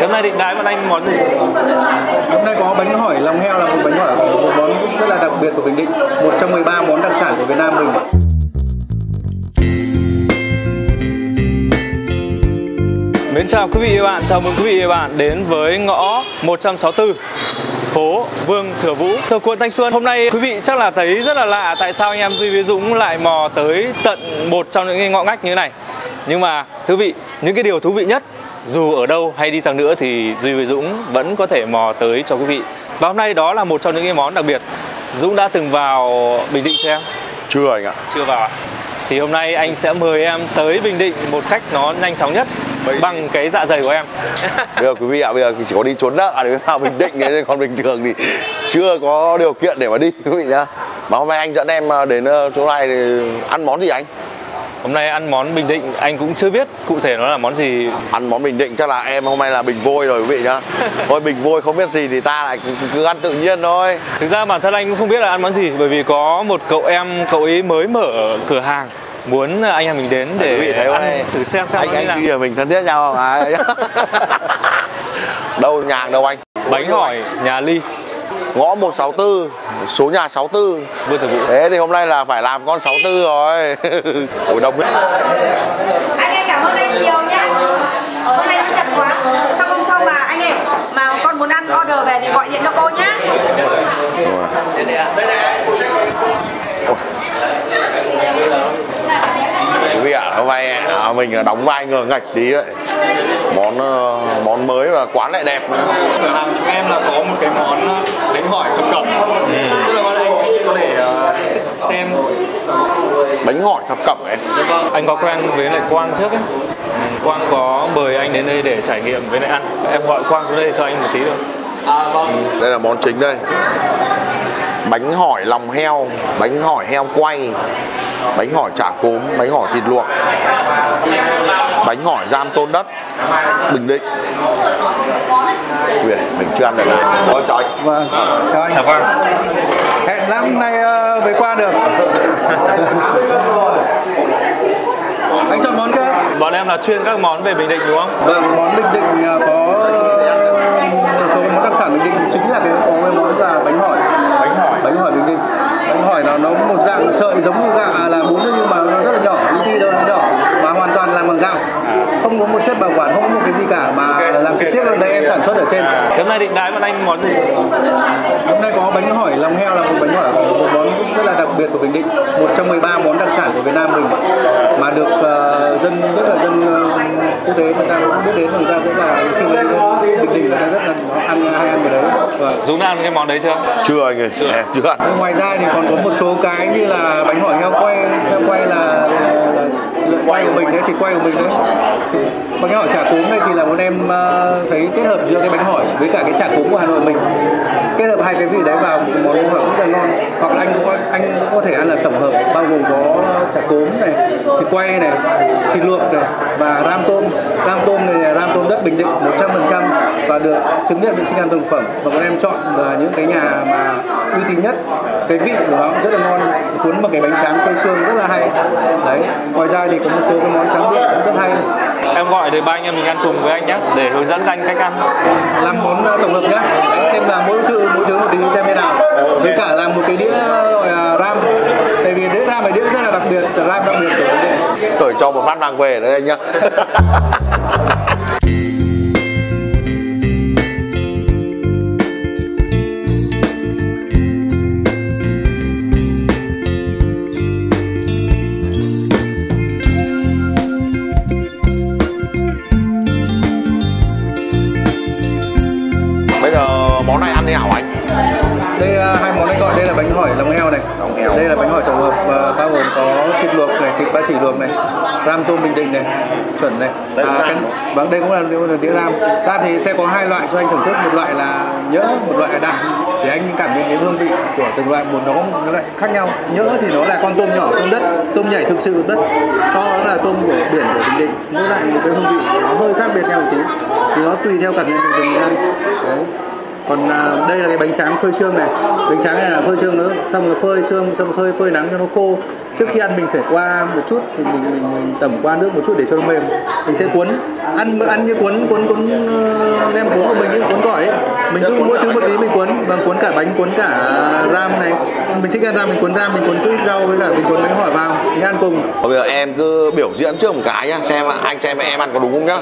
Hôm nay định đái bọn anh món gì? Hôm nay có bánh hỏi lòng heo là một bánh hỏi một món rất là đặc biệt của Bình Định, một trong 13 món đặc sản của Việt Nam mình. Mến chào quý vị và bạn, chào mừng quý vị và bạn đến với ngõ 164 phố Vương Thừa Vũ thuộc quận Thanh Xuân. Hôm nay quý vị chắc là thấy rất là lạ tại sao anh em Duy với Dũng lại mò tới tận một trong những ngõ ngách như thế này. Nhưng mà thưa vị, những cái điều thú vị nhất dù ở đâu hay đi chăng nữa thì Duy với Dũng vẫn có thể mò tới cho quý vị. Và hôm nay đó là một trong những cái món đặc biệt. Dũng đã từng vào Bình Định chưa em? Chưa anh ạ. Chưa vào à? Thì hôm nay anh sẽ mời em tới Bình Định một cách nó nhanh chóng nhất bằng cái dạ dày của em. Bây giờ quý vị ạ, bây giờ chỉ có đi trốn nợ để vào Bình Định ấy, còn bình thường thì chưa có điều kiện để mà đi quý vị nhá. Mà hôm nay anh dẫn em à, đến ờ, chỗ này thì ăn món gì anh? Hôm nay ăn món Bình Định anh cũng chưa biết cụ thể nó là món gì. Ăn món Bình Định chắc là em hôm nay là bình vôi rồi quý vị nhá. Thôi bình vôi không biết gì thì ta lại cứ, cứ ăn tự nhiên thôi. Thực ra bản thân anh cũng không biết là ăn món gì bởi vì có một cậu em cậu ấy mới mở cửa hàng muốn anh em mình đến để quý vị thấy ăn thử xem xem anh anh chị mình thân thiết nhau không? À, đâu nhà hàng đâu anh? Bánh hỏi nhà Ly Ngõ 164, số nhà 64 Vương Thừa Vũ. Thế thì hôm nay là phải làm con 64 rồi. Ủa đông đấy anh em cảm ơn anh nhiều nhá. Hôm nay nó chặt quá. Xong hôm sau mà anh em mà con muốn ăn order về thì gọi điện cho cô nhá. Quý vị ạ hôm nay à, mình là đóng vai ngờ ngạch tí đấy món ờ, món mới và quán lại đẹp nữa Cửa hàng chúng em là có một cái món bánh hỏi thập cẩm. Tức là anh có thể ờ, xem bánh hỏi thập cẩm ấy Anh có quen với lại Quang trước ấy. Ừ, Quang có mời anh đến đây để trải nghiệm với lại ăn. Em gọi Quang xuống đây cho anh một tí thôi. À vâng. đây là món chính đây bánh hỏi lòng heo bánh hỏi heo quay bánh hỏi chả cốm bánh hỏi thịt luộc bánh hỏi giam tôn đất bình định Ui, mình chưa ăn được nào Ôi chào anh Vâng. Chào anh. Chào Quang. Hẹn hôm nay ờ, về qua được. anh chọn món chưa? Bọn em là chuyên các món về Bình Định đúng không? Vâng, món Bình Định ờ, có một số món đặc sản Bình Định chính là cái món là bánh hỏi. Bánh hỏi. Bánh hỏi Bình Định. Bánh hỏi nó nó một dạng sợi giống như gạo à, là bún nhưng mà nó rất là nhỏ, li ti thôi, nó nhỏ và hoàn toàn làm bằng gạo. Không có một chất bảo quản, không có một cái gì cả mà trực tiếp ở đây em sản xuất ở trên. Hôm nay định đái bọn anh món gì? Hôm nay có bánh hỏi lòng heo là một bánh hỏi một món rất là đặc biệt của Bình Định, một trong 13 món đặc sản của Việt Nam mình mà được ờ, dân rất là dân uh, quốc tế người ta cũng biết đến người ta cũng là khi mà Bình Định người ta rất là ăn hay ăn cái đấy. Và Dũng đã ăn cái món đấy chưa? Chưa anh ơi, em chưa ăn ngoài ra thì còn có một số cái như là bánh hỏi heo quay, heo quay là, là, là lợn quay của mình đấy, thịt quay của mình đấy. Thì Vâng, bánh hỏi chả cốm này thì là bọn em uh, thấy kết hợp giữa cái bánh hỏi với cả cái chả cốm của Hà Nội mình. Kết hợp hai cái vị đấy vào một món bánh hỏi rất là ngon. Hoặc là anh cũng có, anh cũng có thể ăn là tổng hợp bao gồm có chả cốm này thịt quay này thịt luộc này và ram tôm. Ram tôm này là ram tôm đất bình định 100% và được chứng nhận vệ sinh an toàn thực phẩm. Và bọn em chọn là những cái nhà mà uy tín nhất. Cái vị của nó cũng rất là ngon cuốn bằng cái bánh tráng cây xương rất là hay. Đấy ngoài ra thì có một số cái món tráng miệng cũng rất hay. Em gọi để ba anh em mình ăn cùng với anh nhé để hướng dẫn anh cách ăn. làm món ờ, tổng hợp nhá. Xem là mỗi thứ mỗi thứ một tí xem thế nào. Với cả làm một cái đĩa gọi là ram. Tại vì đĩa ram là đĩa rất là đặc biệt ram đặc biệt của Định Cởi cho một bát mang về đấy anh nhá ram tôm bình định này chuẩn này cái, ram. vâng đây cũng là, là đĩa ram. Ram thì sẽ có hai loại cho anh thưởng thức. Một loại là nhỡ một loại là đạm. Để anh cảm nhận cái hương vị của từng loại một nó có một loại khác nhau. Nhỡ thì nó là con tôm nhỏ tôm đất tôm nhảy thực sự đất to nó là tôm của biển của bình định. Mỗi loại một cái hương vị nó hơi khác biệt nhau một tí. Thì nó tùy theo cảm nhận của từng người ăn. Đấy còn à, đây là cái bánh tráng phơi xương này. Bánh tráng này là phơi xương nữa. Xong rồi phơi xương xong rồi phơi phơi nắng cho nó khô. Trước khi ăn mình phải qua một chút thì mình, mình, mình tẩm qua nước một chút để cho nó mềm. Mình sẽ cuốn. Ăn ăn như cuốn cuốn cuốn ờ, nem cuốn của mình cứ mỗi thứ một tí mình cuốn và cuốn cả bánh cuốn cả ram này mình thích ăn ram mình cuốn ram mình cuốn chút rau với cả mình cuốn bánh hỏi vào mình ăn cùng Bây giờ em cứ biểu diễn trước một cái nhá, xem anh xem em ăn có đúng không nhá.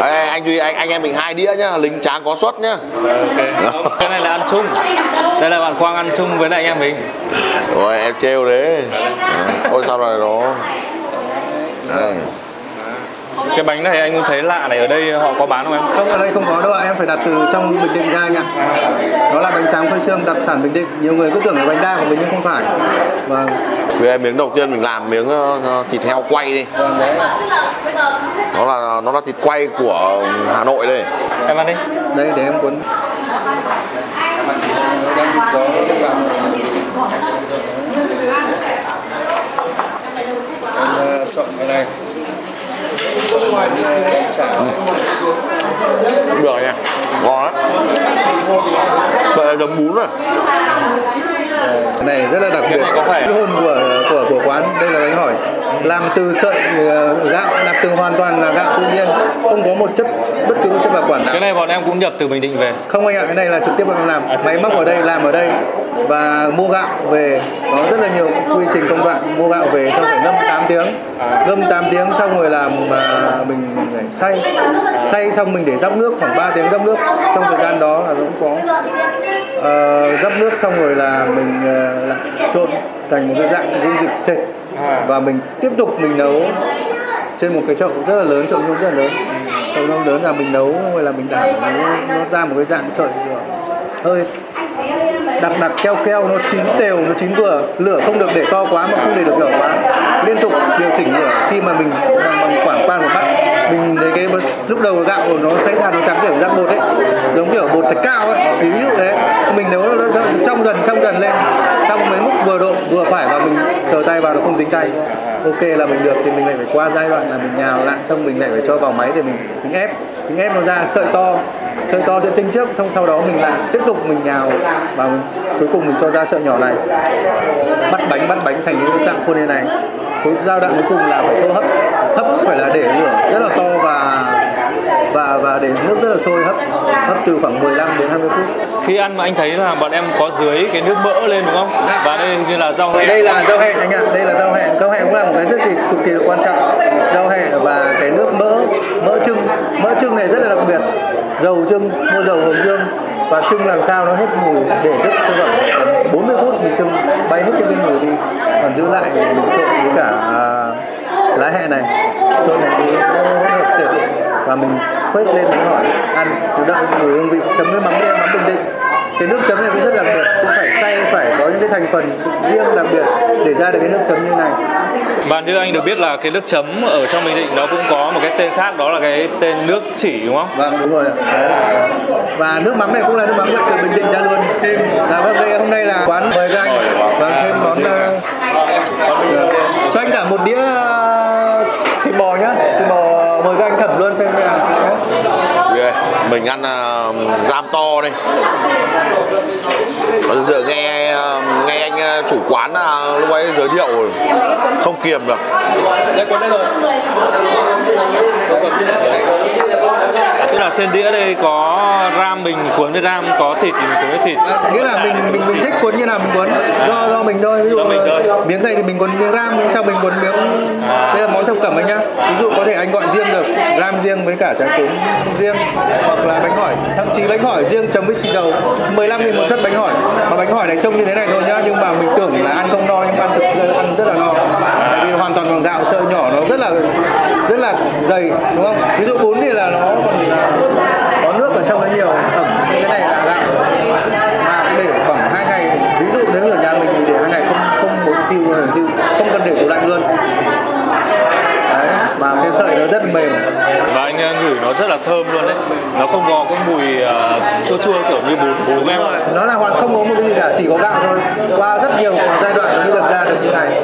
Đấy, anh Duy anh anh em mình hai đĩa nhá, lính tráng có suất nhá. Ok. Cái này là ăn chung. Đây là bạn Quang ăn chung với lại anh em mình. Rồi em trêu đấy. Ôi sao rồi nó. Đây. Cái bánh này anh cũng thấy lạ này ở đây họ có bán không em? không ở đây không có đâu ạ em phải đặt từ trong bình định ra anh ạ đó là bánh tráng phơi xương đặc sản bình định nhiều người cứ tưởng là bánh đa của mình nhưng không phải vâng em miếng đầu tiên mình làm miếng ờ, thịt heo quay đi. vâng đấy Nó là nó là thịt quay của Hà Nội đây. Em ăn đi. đây để em cuốn em chọn cái này Cũng được nha. Ngon đấy. Vậy là chấm bún rồi. cái này rất là đặc biệt cái hồn của của của quán đây là bánh hỏi làm từ sợi ờ, gạo làm từ hoàn toàn là gạo tự nhiên không có một chất bất cứ một chất bảo quản nào. Cái này bọn em cũng nhập từ Bình Định về. không anh ạ cái này là trực tiếp bọn em làm. Máy móc ở đây làm ở đây và mua gạo về. Có rất là nhiều quy trình công đoạn mua gạo về xong phải ngâm 8 tiếng. Ngâm 8 tiếng xong rồi làm mà mình phải xay. Xay xong mình để dốc nước khoảng 3 tiếng dốc nước. Trong thời gian đó là cũng có uh, nước xong rồi là mình lại trộn thành một cái dạng dung dịch sệt À. và mình tiếp tục mình nấu trên một cái chậu rất là lớn, chậu nhôm rất là lớn. Chậu nhôm lớn là mình nấu, hay là mình đảo nó nó ra một cái dạng sợi hơi đặc đặc keo keo, nó chín đều, nó chín vừa. Lửa không được để to quá mà không để được nhỏ quá. Liên tục điều chỉnh lửa khi mà mình làm bằng quảng quan một mắt mình lấy cái lúc đầu gạo của nó thấy ra nó trắng kiểu dạng bột ấy giống kiểu bột thạch cao ấy ví dụ thế. Mình nếu nó, nó trong dần trong dần lên trong mấy mức vừa độ vừa phải và mình sờ tay vào nó không dính tay ok là mình được thì mình lại phải qua giai đoạn là mình nhào lại xong mình lại phải cho vào máy để mình mình ép. Mình ép nó ra sợi to. Sợi to sẽ tinh trước xong sau đó mình lại tiếp tục mình nhào và mình, cuối cùng mình cho ra sợi nhỏ này. Bắt bánh bắt bánh thành cái dạng khuôn này này. Cuối giai đoạn cuối cùng là phải tô hấp. Hấp phải là để lửa rất là to và và để nước rất là sôi hấp hấp từ khoảng 15 đến 20 phút. Khi ăn mà anh thấy là bọn em có dưới cái nước mỡ lên đúng không? Và đây như là rau hẹ. đây là rau hẹ anh ạ. Đây là rau hẹ. Rau hẹ cũng là một cái rất kỳ cực kỳ quan trọng. Rau hẹ và cái nước mỡ mỡ trưng mỡ trưng này rất là đặc biệt. Dầu trưng mua dầu hồng dương và trưng làm sao nó hết mùi để rất cho khoảng 40 phút mình trưng bay hết cái mùi đi. Còn giữ lại mình trộn với cả à, lá hẹ này. Trộn hợp sệt và mình khuếch lên bánh hỏi ăn tự động mùi hương vị chấm với mắm đen mắm bình định cái nước chấm này cũng rất đặc biệt cũng phải xay phải có những cái thành phần riêng đặc biệt để ra được cái nước chấm như này Và như anh được biết là cái nước chấm ở trong Bình Định nó cũng có một cái tên khác đó là cái tên nước chỉ đúng không? vâng đúng rồi. Đấy. và nước mắm này cũng là nước mắm từ bình định ra luôn là vâng đây hôm nay là quán mời ra anh vâng thêm món uh, cho anh cả một đĩa ờ, thịt bò nhá thịt bò mời ra anh thẩm luôn xem nào nhé. Yeah. Mình ăn uh, giam to đây. Bây giờ nghe ờ, nghe anh ờ, chủ quán uh, lúc ấy giới thiệu không kiềm được cuốn Tức là trên đĩa đây có ram mình cuốn với ram, có thịt thì mình cuốn với thịt. nghĩa là mình mình mình thích cuốn như nào mình cuốn do do mình thôi ví dụ mình thôi. miếng này thì mình cuốn miếng ram sau mình cuốn miếng đây là món thập cẩm anh nhá. Ví dụ có thể anh gọi riêng được ram riêng với cả chả cốm riêng hoặc là bánh hỏi. Thậm chí bánh hỏi riêng chấm với xì dầu 15 nghìn một suất bánh hỏi. Mà bánh hỏi này trông như thế này thôi nhá nhưng mà mình tưởng là ăn không no nhưng ăn thực ăn rất là no. Tại vì hoàn toàn bằng gạo sợi nhỏ nó rất là rất là dày đúng không? Ví dụ bún thì là nó còn là có nước ở trong nó nhiều ẩm cái này là gạo mà để khoảng hai ngày ví dụ nếu ở nhà mình thì để hai ngày không không muốn tiêu rồi tiêu không cần để tủ lạnh luôn đấy mà cái sợi nó rất mềm Và anh uh, ngửi nó rất là thơm luôn đấy. Nó không có cái mùi uh, chua chua kiểu như bún bún em. nó là hoàn không có một cái gì cả chỉ có gạo thôi qua rất nhiều giai đoạn mới được ra được như này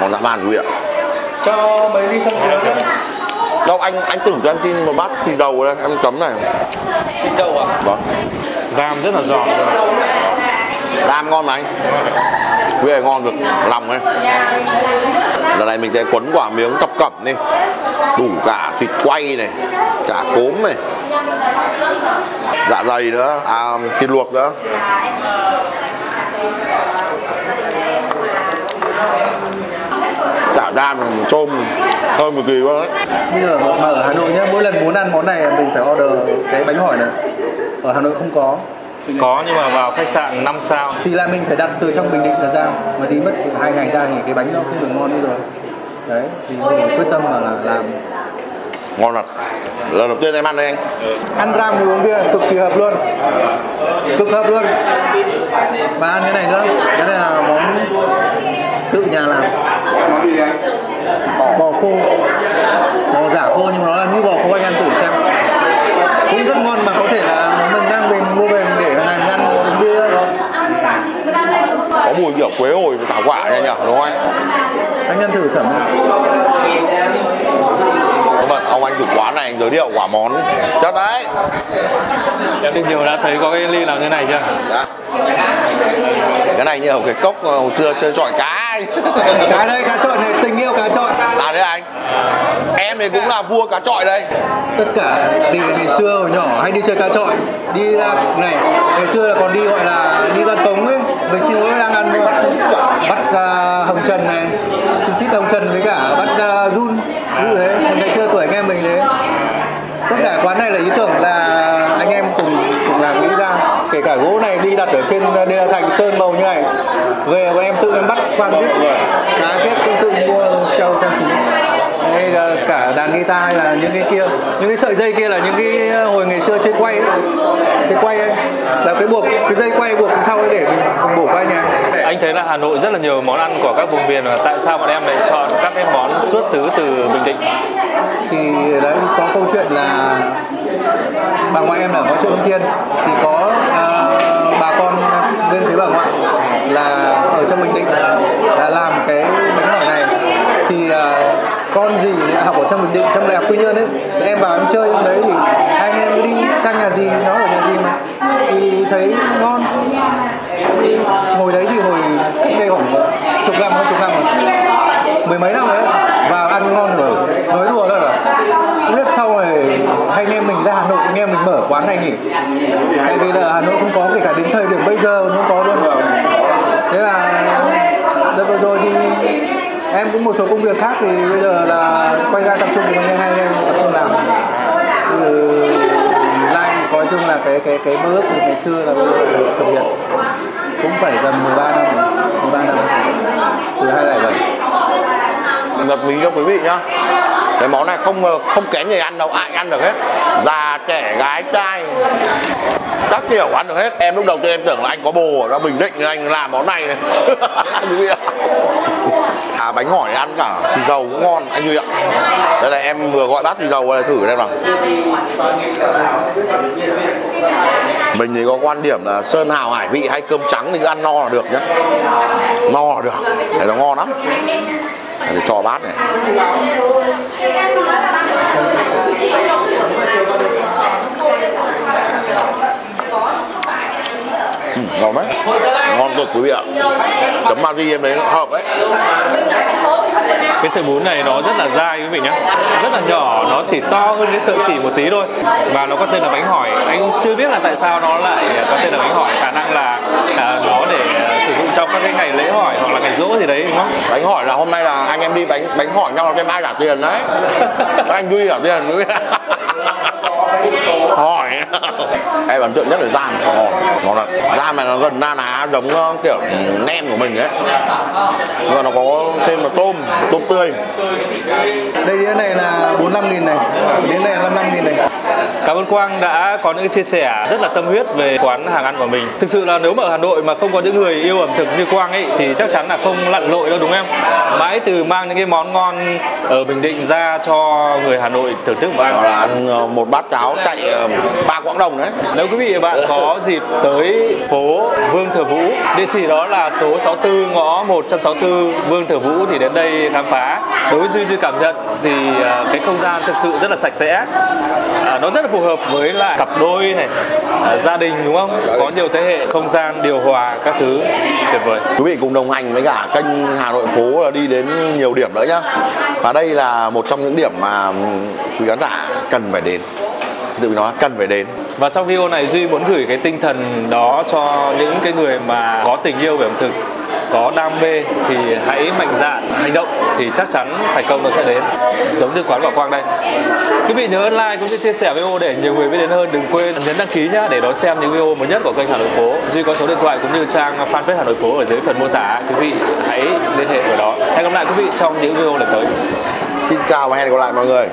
Ngon dã man quý vị ạ. cho mấy ly xong rồi Đâu anh anh tưởng cho em xin một bát xì dầu đây, em chấm này. xịt dầu à Vâng. Ram rất là giòn. Ram ngon mà anh. Này ngon cực lòng ấy lần này mình sẽ quấn quả miếng tập cẩm đi đủ cả thịt quay này chả cốm này dạ dày nữa à thịt luộc nữa chả đan tôm hơn một kỳ quá. Đấy bây giờ mà ở Hà Nội nhá mỗi lần muốn ăn món này mình phải order cái bánh hỏi này. Ở Hà Nội không có. Có nhưng mà vào khách sạn 5 sao. Thì là mình phải đặt từ trong Bình Định ra ra mà đi mất hai ngày ra thì cái bánh nó không được ngon như rồi. Đấy thì mình quyết tâm là, là làm. Ngon thật. Lần đầu tiên em ăn đây anh. Ăn ram thì uống bia cực kỳ hợp luôn. Cực hợp luôn. Và ăn cái này nữa cái này là món tự nhà làm gì anh bò khô. Bò giả khô nhưng mà nó là như bò khô anh ăn thử xem. Cũng rất ngon mà có thể là mình đang về mua về mình để hàng ăn bia rồi có mùi kiểu quế hồi và thảo quả nha nhở đúng không anh? Anh ăn thử sẩm vâng ông anh chủ quán này anh giới thiệu quả món chất đấy. Em đi nhiều đã thấy có cái ly nào như này chưa? Dạ. Cái này như cái cốc hồi xưa chơi trọi cá ấy. cá đây cá chọi này tình yêu cá chọi à đấy anh. Em thì cũng là vua cá trọi đây. Tất cả thì ngày xưa hồi nhỏ hay đi chơi cá chọi đi ra này ngày xưa là còn đi gọi là đi ra cống ấy. Mình xin lỗi đang ăn bắt uh, hồng trần này. Xin chít hồng trần với cả bắt uh, run. Dụ thế Còn ngày xưa tuổi anh em mình thế tất cả quán này là ý tưởng là anh em cùng cùng làm nghĩ ra kể cả gỗ này đi đặt ở trên đây là thành sơn màu như này về và em tự em bắt khoan biết cá biết cũng tự mua trâu trang trí đây là cả đàn guitar hay là những cái kia. Những cái sợi dây kia là những cái hồi ngày xưa chơi quay ấy. cái quay ấy. Là cái buộc cái dây quay buộc sau ấy để mình, bổ qua nhà anh thấy là Hà Nội rất là nhiều món ăn của các vùng miền và tại sao bọn em lại chọn các cái món xuất xứ từ Bình Định? Thì đấy có câu chuyện là bà ngoại em là ở chỗ Long thiên thì có uh, bà con bên phía bà ngoại là ở trong Bình Định là làm cái bánh hỏi này. Thì uh, con gì học ở trong Bình Định trong đại học Quy Nhơn ấy em vào em chơi trong đấy thì hai anh em đi sang nhà gì nó ở nhà gì mà. Thì thấy ngon. Thì hồi đấy thì hồi cách đây khoảng chục năm hơn chục năm rồi. Mười mấy năm đấy vào ăn ngon rồi nói đùa thôi là không biết sau này hai anh em mình ra Hà Nội quán này nhỉ? Tại vì là Hà Nội không có kể cả đến thời điểm bây giờ không có luôn. Thế là đợt vừa rồi thì em cũng một số công việc khác thì bây giờ là quay ra tập trung với hai anh em tập trung làm. Từ lại coi chung là cái cái cái mơ ước từ ngày xưa là bây giờ được thực hiện. Cũng phải gần 13 năm 13 năm. Từ 2007 ngập mí cho quý vị nhá. Cái món này không không kén người ăn đâu, ai ăn được hết. Già trẻ gái trai. Các kiểu ăn được hết. Em lúc đầu tiên em tưởng là anh có bồ ở ra bình định, anh làm món này này. À bánh hỏi ăn cả xì dầu cũng ngon, anh duy ạ. Đây là em vừa gọi bát xì dầu này thử xem nào. Mình thì có quan điểm là sơn hào hải vị hay cơm trắng thì cứ ăn no là được nhá. No là được. Thế nó ngon lắm. Để cho bát này ừ, ngon đấy. Ngon cực quý vị ạ. Chấm ma em đấy hợp đấy. Cái sợi bún này nó rất là dai quý vị nhé rất là nhỏ nó chỉ to hơn cái sợi chỉ một tí thôi. Và nó có tên là bánh hỏi. Anh chưa biết là tại sao nó lại có tên là bánh hỏi. Khả năng là là nó để à, trong các cái ngày lễ hỏi hoặc là ngày rỗ gì đấy đúng không? Bánh hỏi là hôm nay là anh em đi bánh bánh hỏi nhau là em ai trả tiền đấy. Các anh duy trả tiền vị hỏi. Em ấn tượng nhất là giam ngon ngon thật giam này nó gần na ná giống ờ, kiểu nem của mình ấy. Nhưng mà nó có thêm một tôm tôm tươi. Đây đĩa này là 45 nghìn này. Đĩa này là 55 nghìn này Cảm ơn Quang đã có những chia sẻ rất là tâm huyết về quán hàng ăn của mình. Thực sự là nếu mà ở Hà Nội mà không có những người yêu ẩm thực như Quang ấy thì chắc chắn là không lặn lội đâu đúng không em? Mãi từ mang những cái món ngon ở Bình Định ra cho người Hà Nội thưởng thức và ăn. là ăn ờ, một bát cháo chạy ờ, ba quãng đồng đấy Nếu quý vị và bạn có dịp tới phố Vương Thừa Vũ, địa chỉ đó là số 64 ngõ 164 Vương Thừa Vũ thì đến đây khám phá. Đối với Duy Duy cảm nhận thì à, cái không gian thực sự rất là sạch sẽ. À, nó rất là phù hợp với lại cặp đôi này à, gia đình đúng không? Có nhiều thế hệ không gian điều hòa các thứ tuyệt vời. Quý vị cùng đồng hành với cả kênh Hà Nội phố là đi đến nhiều điểm nữa nhá. Và đây là một trong những điểm mà quý khán giả cần phải đến. Tự nói cần phải đến. Và trong video này duy muốn gửi cái tinh thần đó cho những cái người mà có tình yêu về ẩm thực có đam mê thì hãy mạnh dạn hành động thì chắc chắn thành công nó sẽ đến. Giống như quán bảo quang đây. Quý vị nhớ like cũng như chia sẻ video để nhiều người biết đến hơn. Đừng quên nhấn đăng ký nhá, để đón xem những video mới nhất của kênh Hà Nội phố. Duy có số điện thoại cũng như trang fanpage Hà Nội phố ở dưới phần mô tả. Quý vị hãy liên hệ ở đó. Hẹn gặp lại quý vị trong những video lần tới. Xin chào và hẹn gặp lại mọi người.